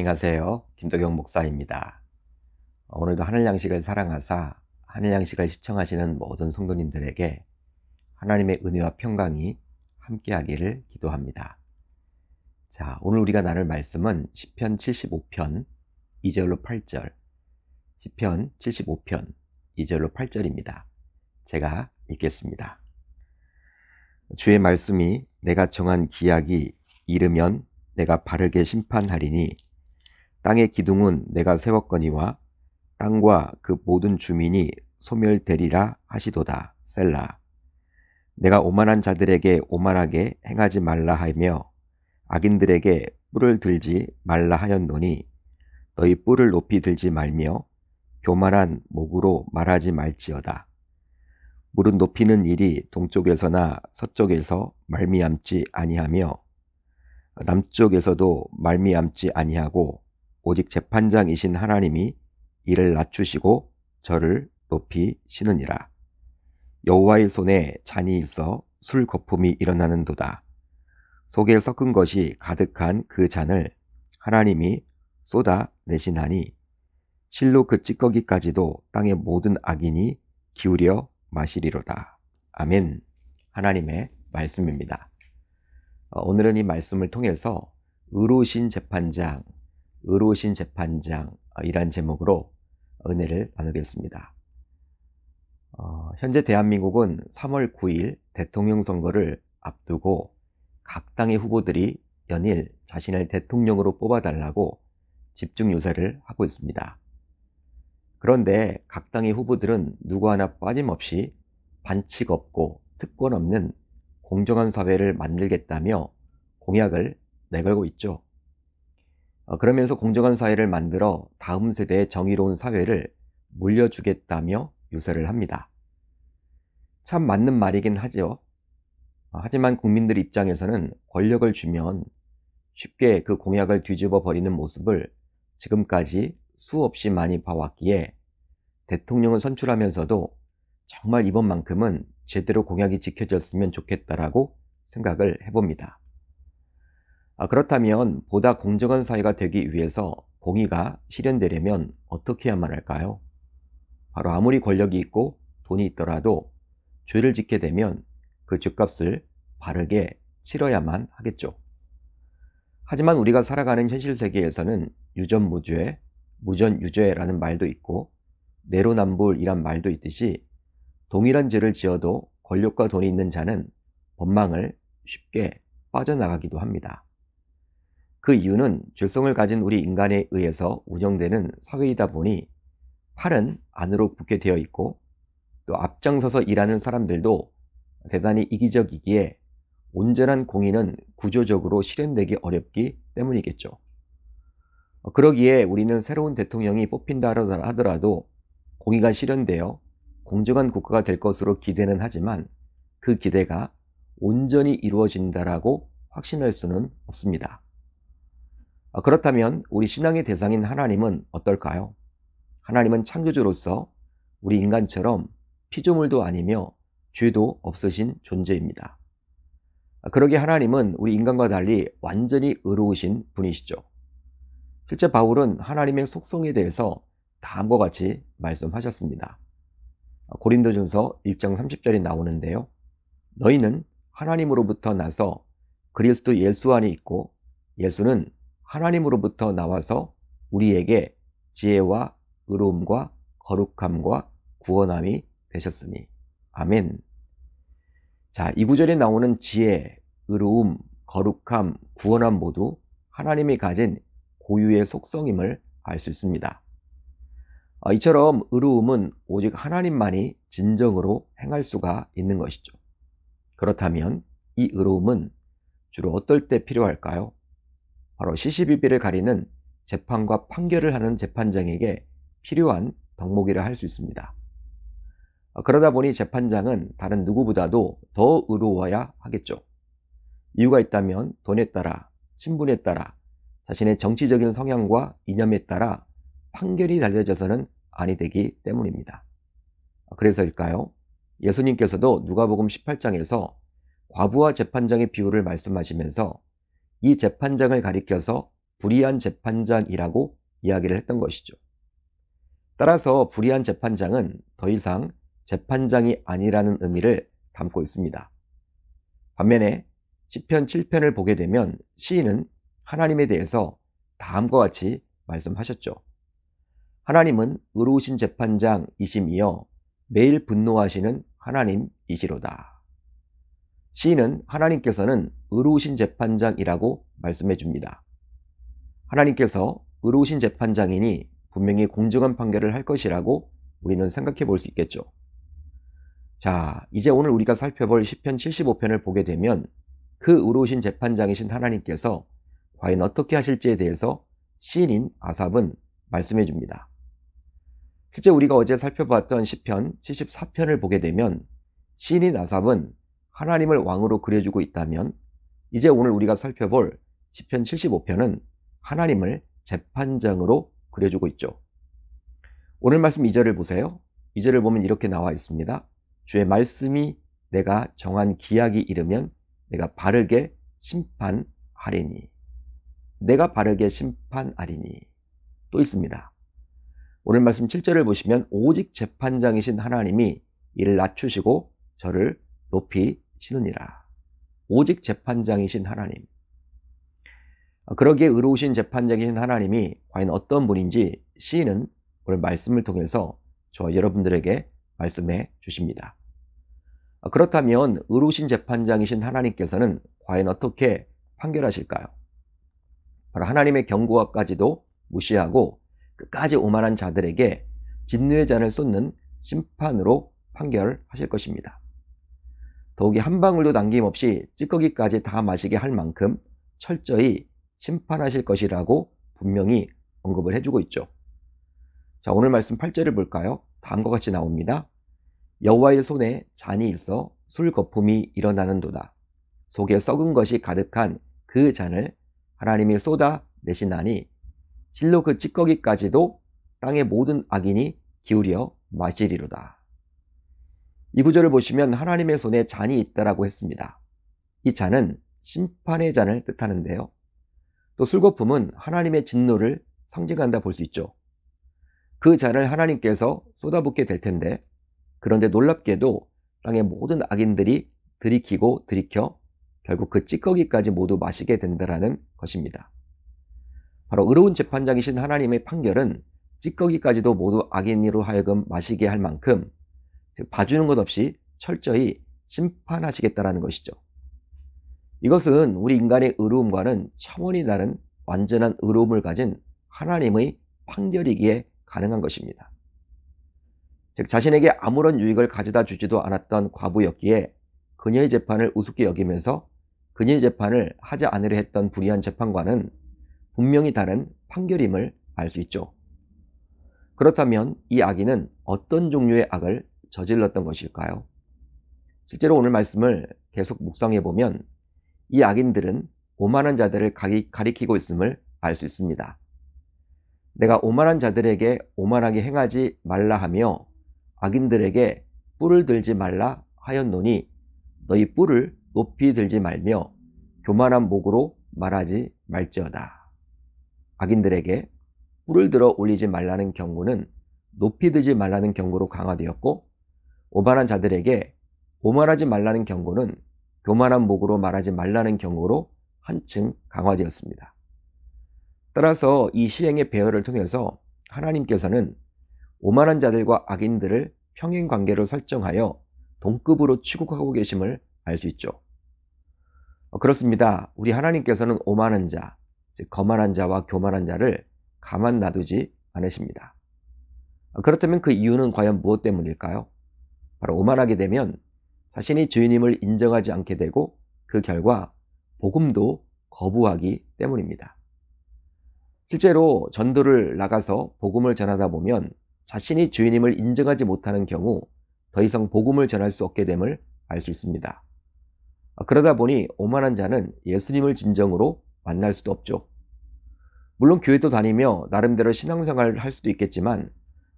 안녕하세요. 김도경 목사입니다. 오늘도 하늘 양식을 사랑하사 하늘 양식을 시청하시는 모든 성도님들에게 하나님의 은혜와 평강이 함께하기를 기도합니다. 자, 오늘 우리가 나눌 말씀은 10편 75편 2절로 8절 10편 75편 2절로 8절입니다. 제가 읽겠습니다. 주의 말씀이 내가 정한 기약이 이르면 내가 바르게 심판하리니 땅의 기둥은 내가 세웠거니와 땅과 그 모든 주민이 소멸되리라 하시도다. 셀라. 내가 오만한 자들에게 오만하게 행하지 말라 하며 악인들에게 뿔을 들지 말라 하였노니 너희 뿔을 높이 들지 말며 교만한 목으로 말하지 말지어다. 물은 높이는 일이 동쪽에서나 서쪽에서 말미암지 아니하며 남쪽에서도 말미암지 아니하고 오직 재판장이신 하나님이 이를 낮추시고 저를 높이시느니라. 여호와의 손에 잔이 있어 술 거품이 일어나는도다. 속에 섞은 것이 가득한 그 잔을 하나님이 쏟아 내시나니 실로 그 찌꺼기까지도 땅의 모든 악인이 기울여 마시리로다. 아멘. 하나님의 말씀입니다. 어, 오늘은 이 말씀을 통해서 의로우신 재판장, 의로우신 재판장 어, 이란 제목으로 은혜를 나누겠습니다. 어, 현재 대한민국은 3월 9일 대통령 선거를 앞두고 각 당의 후보들이 연일 자신을 대통령으로 뽑아달라고 집중 유세를 하고 있습니다. 그런데 각 당의 후보들은 누구 하나 빠짐없이 반칙 없고 특권 없는 공정한 사회를 만들겠다며 공약을 내걸고 있죠. 어, 그러면서 공정한 사회를 만들어 다음 세대의 정의로운 사회를 물려주겠다며 유세를 합니다. 참 맞는 말이긴 하죠. 어, 하지만 국민들 입장에서는 권력을 주면 쉽게 그 공약을 뒤집어 버리는 모습을 지금까지 수없이 많이 봐왔기에 대통령을 선출하면서도 정말 이번만큼은 제대로 공약이 지켜졌으면 좋겠다라고 생각을 해봅니다. 아, 그렇다면 보다 공정한 사회가 되기 위해서 공의가 실현되려면 어떻게 해야만 할까요? 바로 아무리 권력이 있고 돈이 있더라도 죄를 짓게 되면 그 죄값을 바르게 치러야만 하겠죠. 하지만 우리가 살아가는 현실 세계에서는 유전무죄, 무전유죄라는 말도 있고 내로남불이란 말도 있듯이 동일한 죄를 지어도 권력과 돈이 있는 자는 법망을 쉽게 빠져나가기도 합니다. 그 이유는 죄성을 가진 우리 인간에 의해서 운영되는 사회이다 보니 팔은 안으로 붙게 되어 있고 또 앞장서서 일하는 사람들도 대단히 이기적이기에 온전한 공의는 구조적으로 실현되기 어렵기 때문이겠죠. 그러기에 우리는 새로운 대통령이 뽑힌다 하더라도 공의가 실현되어 공정한 국가가 될 것으로 기대는 하지만 그 기대가 온전히 이루어진다라고 확신할 수는 없습니다. 아, 그렇다면 우리 신앙의 대상인 하나님은 어떨까요? 하나님은 창조주로서 우리 인간처럼 피조물도 아니며 죄도 없으신 존재입니다. 아, 그러기 하나님은 우리 인간과 달리 완전히 의로우신 분이시죠. 실제 바울은 하나님의 속성에 대해서 다음과 같이 말씀하셨습니다. 아, 고린도전서 1장 30절이 나오는데요. 너희는 하나님으로부터 나서 그리스도 예수 안에 있고 예수는 하나님으로부터 나와서 우리에게 지혜와 의로움과 거룩함과 구원함이 되셨으니. 아멘. 자, 이 구절에 나오는 지혜, 의로움, 거룩함, 구원함 모두 하나님이 가진 고유의 속성임을 알 수 있습니다. 아, 이처럼 의로움은 오직 하나님만이 진정으로 행할 수가 있는 것이죠. 그렇다면 이 의로움은 주로 어떨 때 필요할까요? 바로 시시비비를 가리는 재판과 판결을 하는 재판장에게 필요한 덕목이라 할 수 있습니다. 아, 그러다 보니 재판장은 다른 누구보다도 더 의로워야 하겠죠. 이유가 있다면 돈에 따라, 친분에 따라, 자신의 정치적인 성향과 이념에 따라 판결이 달려져서는 아니 되기 때문입니다. 아, 그래서일까요? 예수님께서도 누가복음 18장에서 과부와 재판장의 비유를 말씀하시면서 이 재판장을 가리켜서 불의한 재판장이라고 이야기를 했던 것이죠. 따라서 불의한 재판장은 더 이상 재판장이 아니라는 의미를 담고 있습니다. 반면에 10편 7편을 보게 되면 시인은 하나님에 대해서 다음과 같이 말씀하셨죠. 하나님은 의로우신 재판장이심이여 매일 분노하시는 하나님이시로다. 시인은 하나님께서는 의로우신 재판장이라고 말씀해 줍니다. 하나님께서 의로우신 재판장이니 분명히 공정한 판결을 할 것이라고 우리는 생각해 볼 수 있겠죠. 자, 이제 오늘 우리가 살펴볼 10편 75편을 보게 되면 그 의로우신 재판장이신 하나님께서 과연 어떻게 하실지에 대해서 시인인 아삽은 말씀해 줍니다. 실제 우리가 어제 살펴봤던 10편 74편을 보게 되면 시인인 아삽은 하나님을 왕으로 그려주고 있다면 이제 오늘 우리가 살펴볼 10편 75편은 하나님을 재판장으로 그려주고 있죠. 오늘 말씀 2절을 보세요. 2절을 보면 이렇게 나와 있습니다. 주의 말씀이 내가 정한 기약이 이르면 내가 바르게 심판하리니. 내가 바르게 심판하리니. 또 있습니다. 오늘 말씀 7절을 보시면 오직 재판장이신 하나님이 이를 낮추시고 저를 높이 시느니라. 오직 재판장이신 하나님. 그러기에 의로우신 재판장이신 하나님이 과연 어떤 분인지 시인은 오늘 말씀을 통해서 저 여러분들에게 말씀해 주십니다. 그렇다면 의로우신 재판장이신 하나님께서는 과연 어떻게 판결하실까요? 바로 하나님의 경고와까지도 무시하고 끝까지 오만한 자들에게 진노의 잔을 쏟는 심판으로 판결하실 것입니다. 더욱이 한 방울도 남김없이 찌꺼기까지 다 마시게 할 만큼 철저히 심판하실 것이라고 분명히 언급을 해주고 있죠. 자, 오늘 말씀 8절을 볼까요? 다음과 같이 나옵니다. 여호와의 손에 잔이 있어 술 거품이 일어나는도다. 속에 썩은 것이 가득한 그 잔을 하나님이 쏟아 내시나니 실로 그 찌꺼기까지도 땅의 모든 악인이 기울여 마시리로다. 이 구절을 보시면 하나님의 손에 잔이 있다라고 했습니다. 이 잔은 심판의 잔을 뜻하는데요. 또 술거품은 하나님의 진노를 상징한다 볼 수 있죠. 그 잔을 하나님께서 쏟아붓게 될 텐데 그런데 놀랍게도 땅의 모든 악인들이 들이키고 들이켜 결국 그 찌꺼기까지 모두 마시게 된다라는 것입니다. 바로 의로운 재판장이신 하나님의 판결은 찌꺼기까지도 모두 악인으로 하여금 마시게 할 만큼 봐주는 것 없이 철저히 심판하시겠다라는 것이죠. 이것은 우리 인간의 의로움과는 차원이 다른 완전한 의로움을 가진 하나님의 판결이기에 가능한 것입니다. 즉 자신에게 아무런 유익을 가져다 주지도 않았던 과부였기에 그녀의 재판을 우습게 여기면서 그녀의 재판을 하지 않으려 했던 불의한 재판과는 분명히 다른 판결임을 알 수 있죠. 그렇다면 이 악인은 어떤 종류의 악을 저질렀던 것일까요? 실제로 오늘 말씀을 계속 묵상해 보면 이 악인들은 오만한 자들을 가리키고 있음을 알 수 있습니다. 내가 오만한 자들에게 오만하게 행하지 말라 하며 악인들에게 뿔을 들지 말라 하였노니 너희 뿔을 높이 들지 말며 교만한 목으로 말하지 말지어다. 악인들에게 뿔을 들어 올리지 말라는 경고는 높이 들지 말라는 경고로 강화되었고 오만한 자들에게 오만하지 말라는 경고는 교만한 목으로 말하지 말라는 경고로 한층 강화되었습니다. 따라서 이 시행의 배열을 통해서 하나님께서는 오만한 자들과 악인들을 평행 관계로 설정하여 동급으로 취급하고 계심을 알 수 있죠. 어, 그렇습니다. 우리 하나님께서는 오만한 자, 즉 거만한 자와 교만한 자를 가만 놔두지 않으십니다. 어, 그렇다면 그 이유는 과연 무엇 때문일까요? 바로 오만하게 되면 자신이 주인임을 인정하지 않게 되고 그 결과 복음도 거부하기 때문입니다. 실제로 전도를 나가서 복음을 전하다 보면 자신이 주인임을 인정하지 못하는 경우 더 이상 복음을 전할 수 없게 됨을 알 수 있습니다. 그러다 보니 오만한 자는 예수님을 진정으로 만날 수도 없죠. 물론 교회도 다니며 나름대로 신앙생활을 할 수도 있겠지만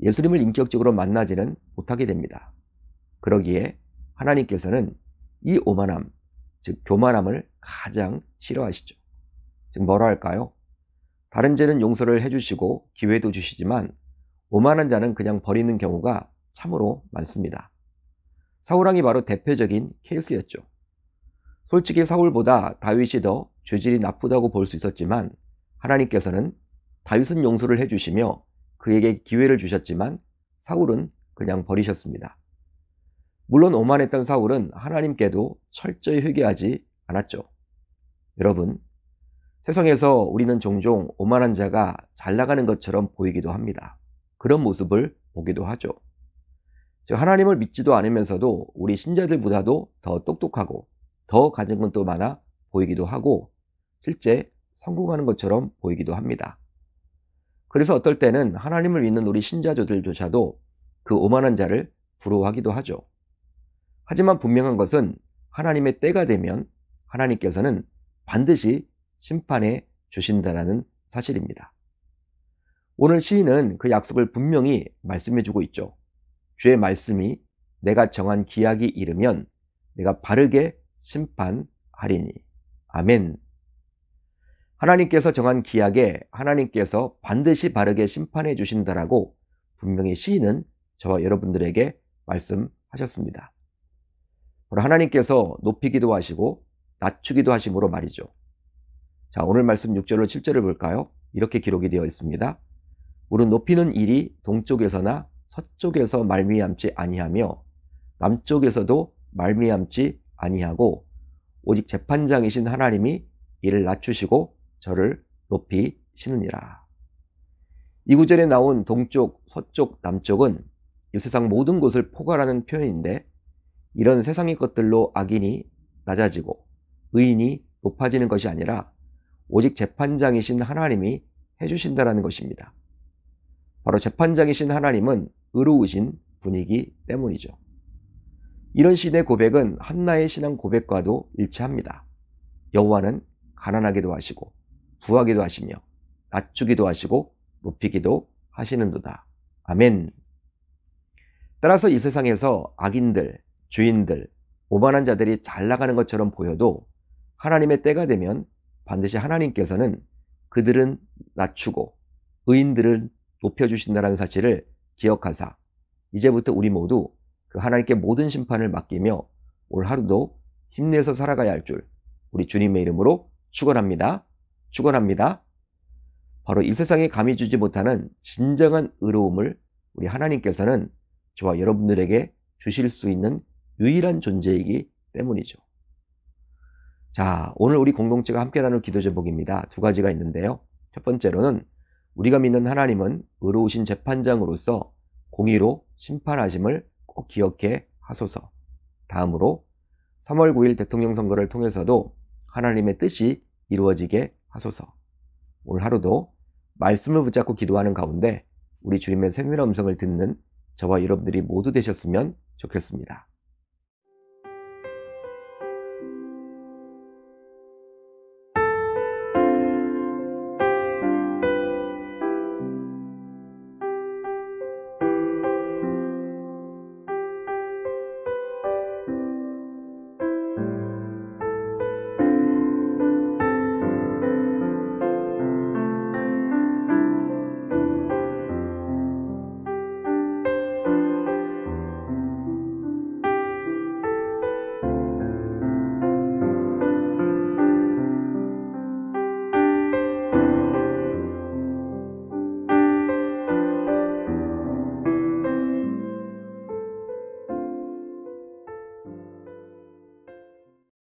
예수님을 인격적으로 만나지는 못하게 됩니다. 그러기에 하나님께서는 이 오만함, 즉 교만함을 가장 싫어하시죠. 즉 뭐라 할까요? 다른 죄는 용서를 해주시고 기회도 주시지만 오만한 자는 그냥 버리는 경우가 참으로 많습니다. 사울왕이 바로 대표적인 케이스였죠. 솔직히 사울보다 다윗이 더 죄질이 나쁘다고 볼 수 있었지만 하나님께서는 다윗은 용서를 해주시며 그에게 기회를 주셨지만 사울은 그냥 버리셨습니다. 물론 오만했던 사울은 하나님께도 철저히 회개하지 않았죠. 여러분, 세상에서 우리는 종종 오만한 자가 잘 나가는 것처럼 보이기도 합니다. 그런 모습을 보기도 하죠. 하나님을 믿지도 않으면서도 우리 신자들보다도 더 똑똑하고 더 가진 것도 많아 보이기도 하고 실제 성공하는 것처럼 보이기도 합니다. 그래서 어떨 때는 하나님을 믿는 우리 신자들조차도 그 오만한 자를 부러워하기도 하죠. 하지만 분명한 것은 하나님의 때가 되면 하나님께서는 반드시 심판해 주신다는 사실입니다. 오늘 시인은 그 약속을 분명히 말씀해 주고 있죠. 주의 말씀이 내가 정한 기약이 이르면 내가 바르게 심판하리니. 아멘. 하나님께서 정한 기약에 하나님께서 반드시 바르게 심판해 주신다라고 분명히 시인은 저와 여러분들에게 말씀하셨습니다. 하나님께서 높이기도 하시고 낮추기도 하심으로 말이죠. 자, 오늘 말씀 6절로 7절을 볼까요? 이렇게 기록이 되어 있습니다. 우리는 높이는 일이 동쪽에서나 서쪽에서 말미암지 아니하며 남쪽에서도 말미암지 아니하고 오직 재판장이신 하나님이 이를 낮추시고 저를 높이시느니라. 이 구절에 나온 동쪽, 서쪽, 남쪽은 이 세상 모든 것을 포괄하는 표현인데 이런 세상의 것들로 악인이 낮아지고 의인이 높아지는 것이 아니라 오직 재판장이신 하나님이 해주신다라는 것입니다. 바로 재판장이신 하나님은 의로우신 분이기 때문이죠. 이런 시대 고백은 한나의 신앙 고백과도 일치합니다. 여호와는 가난하기도 하시고 부하기도 하시며 낮추기도 하시고 높이기도 하시는도다. 아멘. 따라서 이 세상에서 악인들, 주인들, 오만한 자들이 잘 나가는 것처럼 보여도 하나님의 때가 되면 반드시 하나님께서는 그들은 낮추고 의인들을 높여주신다는 사실을 기억하사 이제부터 우리 모두 그 하나님께 모든 심판을 맡기며 올 하루도 힘내서 살아가야 할 줄 우리 주님의 이름으로 축원합니다. 축원합니다. 바로 이 세상에 감히 주지 못하는 진정한 의로움을 우리 하나님께서는 저와 여러분들에게 주실 수 있는 유일한 존재이기 때문이죠. 자, 오늘 우리 공동체가 함께 나눌 기도 제목입니다. 두 가지가 있는데요. 첫 번째로는 우리가 믿는 하나님은 의로우신 재판장으로서 공의로 심판하심을 꼭 기억해 하소서. 다음으로 3월 9일 대통령 선거를 통해서도 하나님의 뜻이 이루어지게 하소서. 오늘 하루도 말씀을 붙잡고 기도하는 가운데 우리 주님의 생명의 음성을 듣는 저와 여러분들이 모두 되셨으면 좋겠습니다.